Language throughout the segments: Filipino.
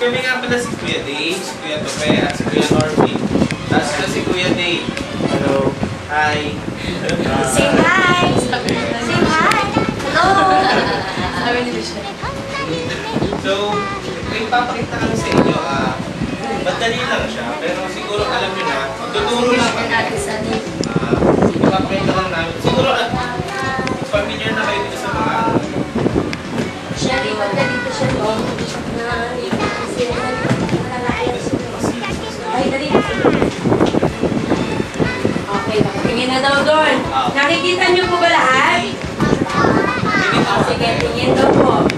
kami nga pala si Kuya Dave, si Kuya Tope, at si Kuya Norby. Tapos ito si Kuya Dave. Hello. Hi. Say hi! Say hi! Hello! Sabi ni Michelle. So, may papakita kami sa inyo. Ah, madali lang siya, pero siguro alam nyo na, tuturo lang kami. Sunny. Ah, ipapakita lang namin. Siguro, ah, familiar na kayo dito. Shelly, wag ka dito, Shelly. Ay, dali. Okay, tingin na doon. Nakikita niyo po ba lahat? Sige, tingin daw po.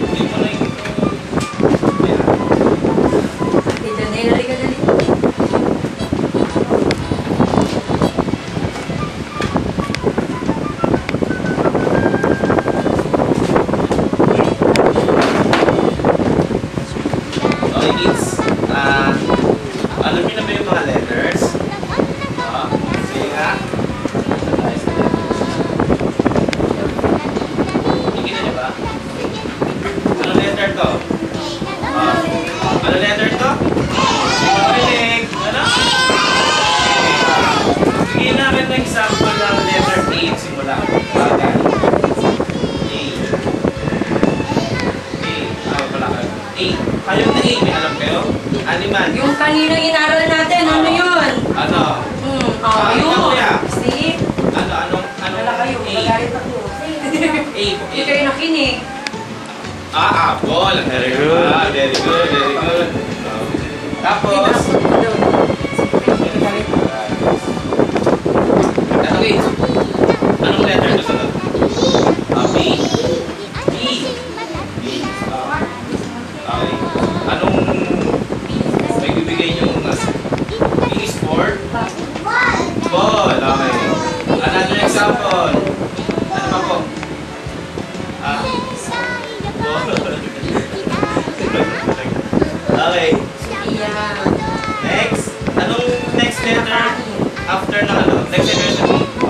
Nakinig. Ah, apple. Very good. Ah, very good, very good. Tapos,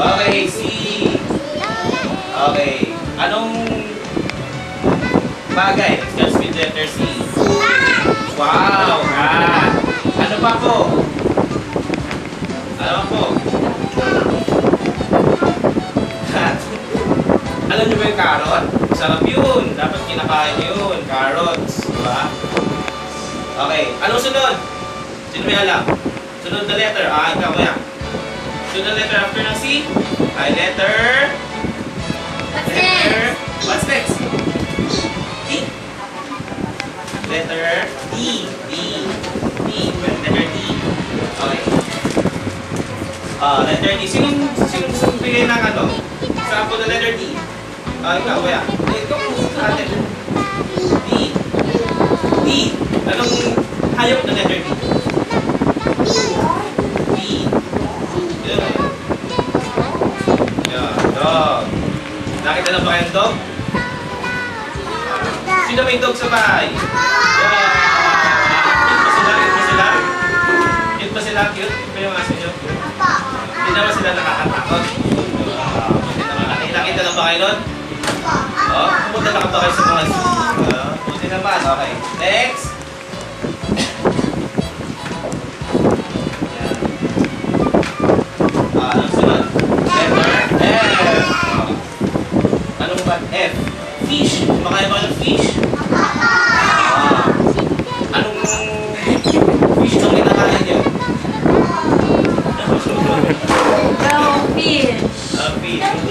Okay, C. Okay. Anong bagay? Starts with letter C. Wow! Ah! Ano pa po? Ano pa po? Alam niyo ba yung carrot? Sarap yun. Dapat kinakain yun. Carrots. Diba? Okay. Anong sunod? Sino may alam? Sunod na letter. Ah, ikaw kaya. Sunod na letter after ng C? Ay, letter... What's Letter... next? What's next? D. Letter D. D. D. Letter D. Okay. Ah, letter D. Sinong, sinong sumbigay ng ano? Sample na letter D. Ah, ikaw, kaya. Eh, Ikaw, sa atin. D. D. Anong hayop na letter? D. Yun. Yan, dog. Nakita na ba kayong dog? Sino may dog sa bahay? Cute ba sila? Cute ba sila? Cute ba sila? Cute? Cute ba yung aso nyo? Hindi naman sila nakakatakot. Ah. Nakita na ba kayo nun? Oh, pumunta na ka ba kayo sa mga zoo? Ah, Buti naman. Okay. Next. Kumakain ba ng fish? Ah. Anong fish ang kinakain niyo? Fish. Ah, fish.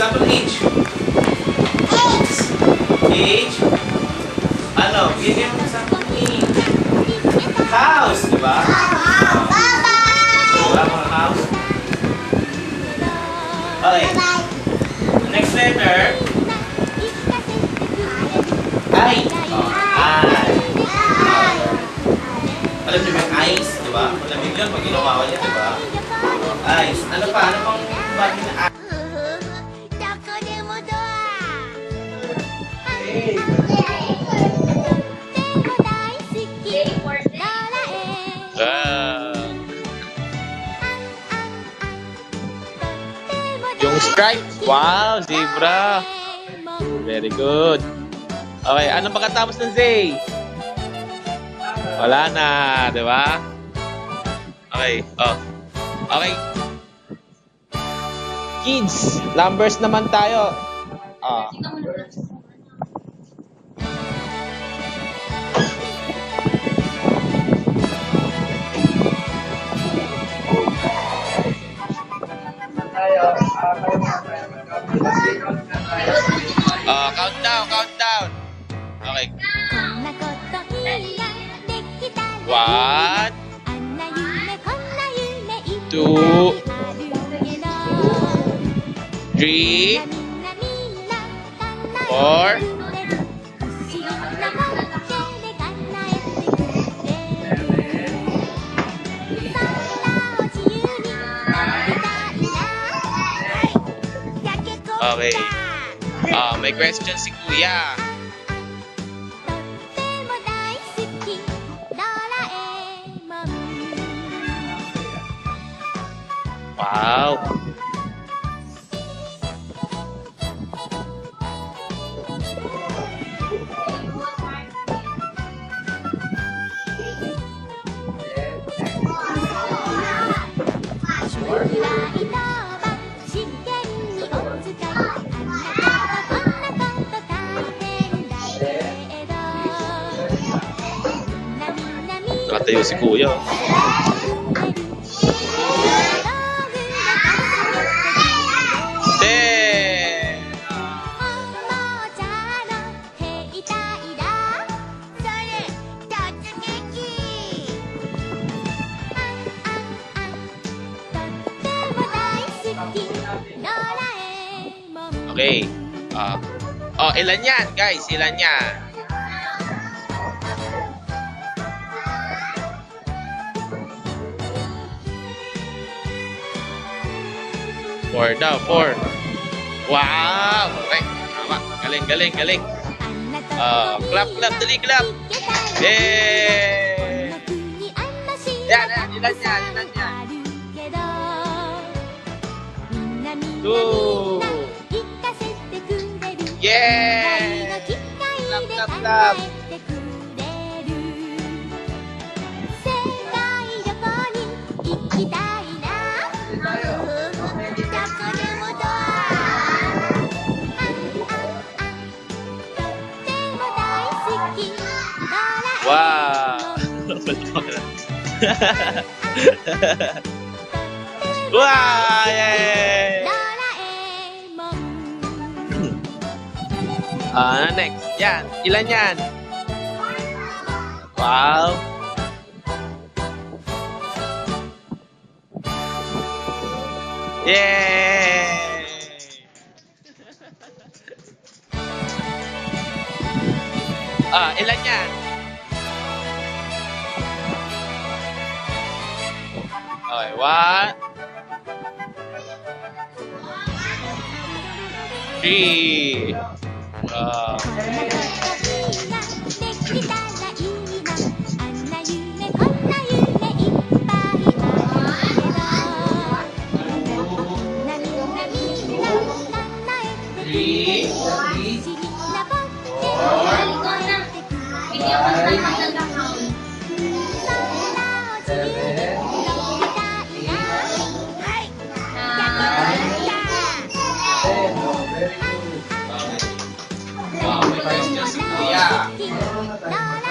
Sample Subscribe. Wow, zebra. Very good. Okay, anong pagkatapos ng Z? Wala na, di ba? Okay, oh. Okay. Kids, numbers naman tayo. Ah. Oh. question si Kuya. Wow! nakatayo si kuya. Okay. Uh, oh, ilan yan, guys? Ilan yan? 4 daw, 4. Wow! Okay, tama. Galing, galing, galing. Uh, clap, clap, dali, clap. Yay! Yan, yan, ilan yan, ilan yan. Two. Yay! Clap, clap, clap. 行きた betul wah yeay. Uh, next, yan. Ilan yan? Wow. Yeay! Ah, uh, ilan yan? What? G. Uh.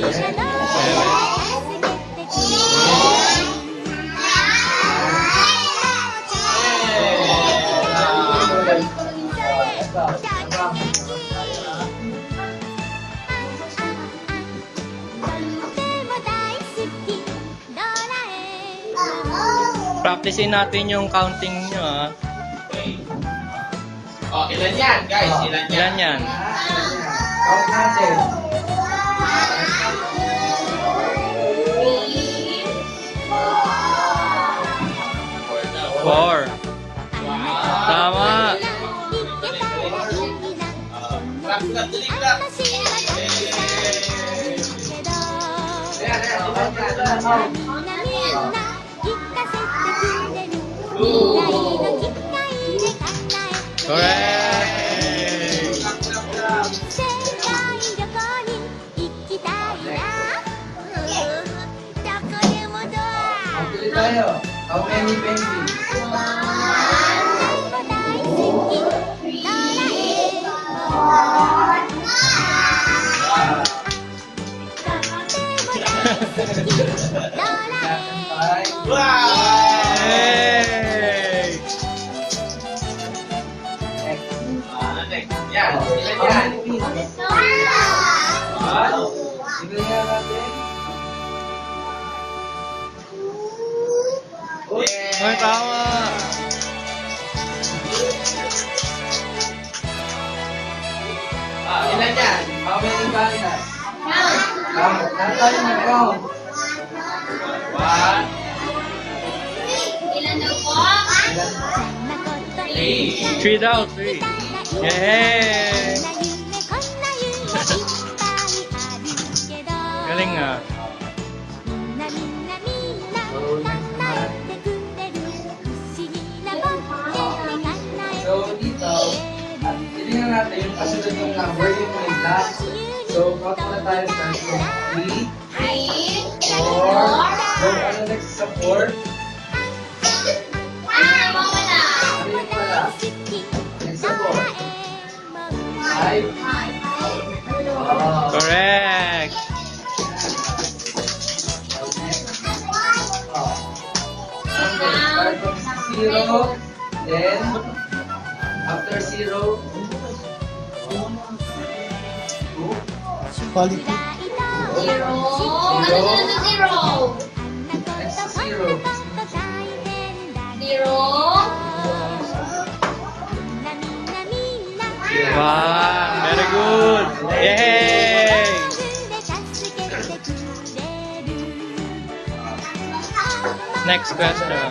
Practicein natin yung counting nyo ah. Okay. Oh, ilan yan, guys? Ilan yan? Ilan yan? Count natin. Four. Tama. Clap, clap, dali, clap. Ayan, ayan. Count natin. Wow! Hey! Next. Ah, next. Yan, ilan yan? One. Tignan nga natin. Ay, tama. Ah, ilan yan? How many bananas? Count. Count tayo mag-count. One, Ilan daw po? Three. Three daw, three. Yay! Galing ah. So, dito, at tinignan natin yung kasunod ng number yung may black. So, count na tayo from 3, Three. 4, so, ano next sa 4? Ano naman wala? Ano yung pala? Next sa 4? 5, oh, Correct. oh. Okay, start from 0, then, Zero. Ano na zero? sa 0, Zero. Wow, very good. Yay! Next question.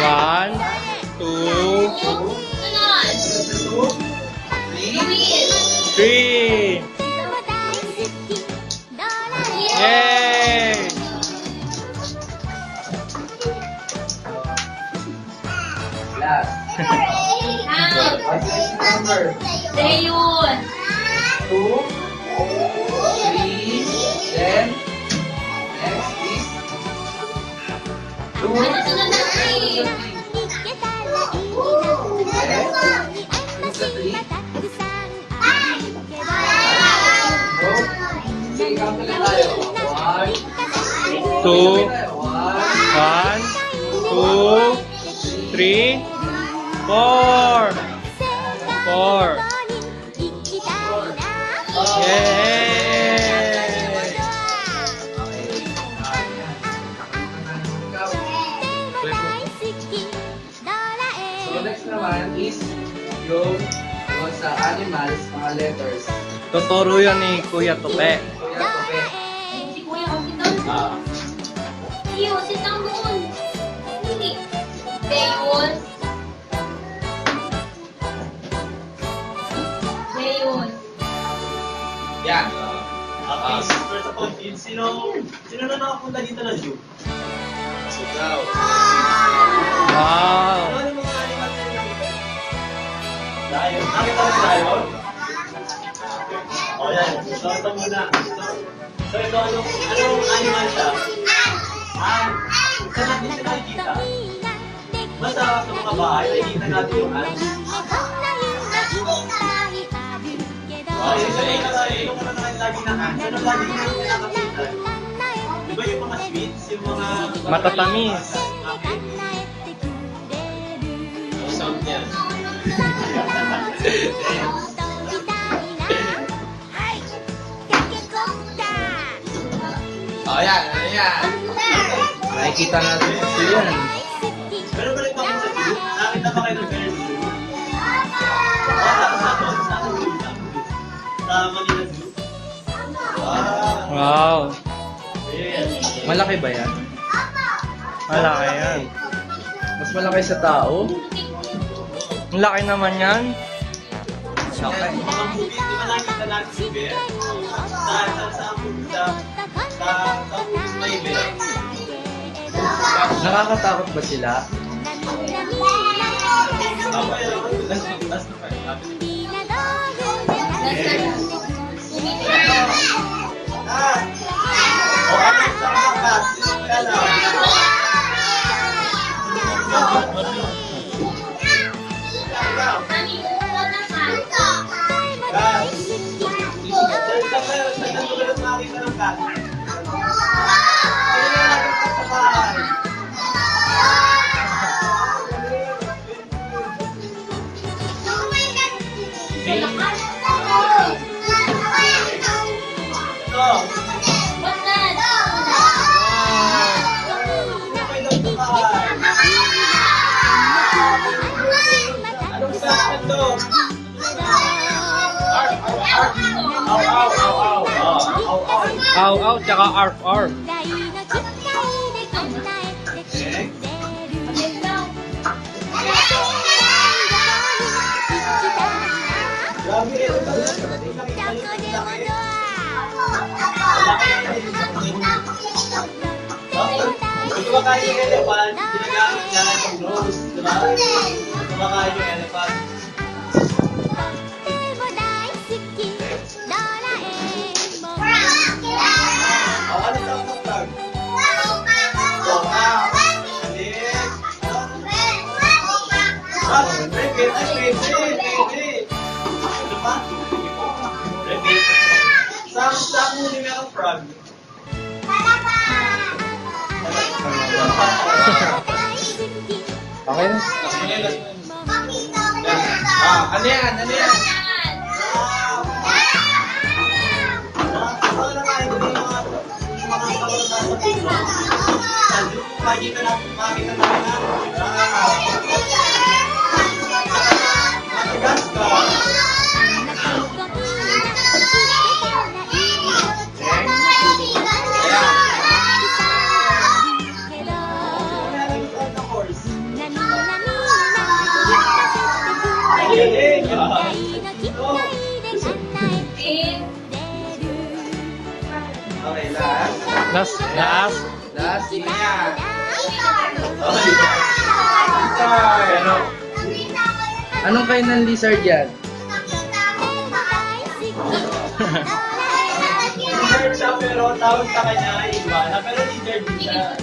One, two, Sunod. 2, 3, Luis. three. Yay! last. Next number? Zayun. 2, 3, then, next is 2, Ano sunod na three? So, Two, one, two, three, four. Four. Yay! So, next naman is yung sa animals, mga letters. Tuturo yan ni Kuya Tope. Kuya, tope. Iyo, si Tang doon. Hindi. Zayun. Zayun. Yan. Okay, first of all, yun, sino, sino na nakapunta dito na zoo? Sugaw. Wow! Ano yung mga animal na nakita? Lion. Nakita mo Lion? O yan, so ito muna. So, so ito, anong, anong animal siya? Ah, saan natin nakikita? Basta sa mga bahay, nakikita natin yung ano. Oh, yun siya, yun siya, yun ka na nakita lagi na cancer? Ano lagi na pinakapitan? Di ba yung mga sweets, yung mga... Matatamis. Ang sound niya. Oh, yan, ano yan? Nakikita natin ito yan. Pero balik ako sa zoo. Nakita ba kayo ng? Ah, sa sa sa sa. Ah, Wow. Malaki ba yan? Malaki yan. Mas malaki sa tao? Ang laki naman yan. Bear? Sa sa sa sa sa sa Bear. Nakakatakot ba sila? Ako arf, arf. Eh? Grabe, ito talaga. Nakita niyo yung laki. Kung kumakain yung elephant, ginagamit niya yung nose, di ba? Kung kumakain yung elephant. Okay na. Last mo yun, last mo yun. Ah, ano yan? Ano yan? Makikita na, makikita na na. Madagascar. Anong kain ng lizard yan? Lizard siya pero tawag sa kanya iguana pero lizard din siya.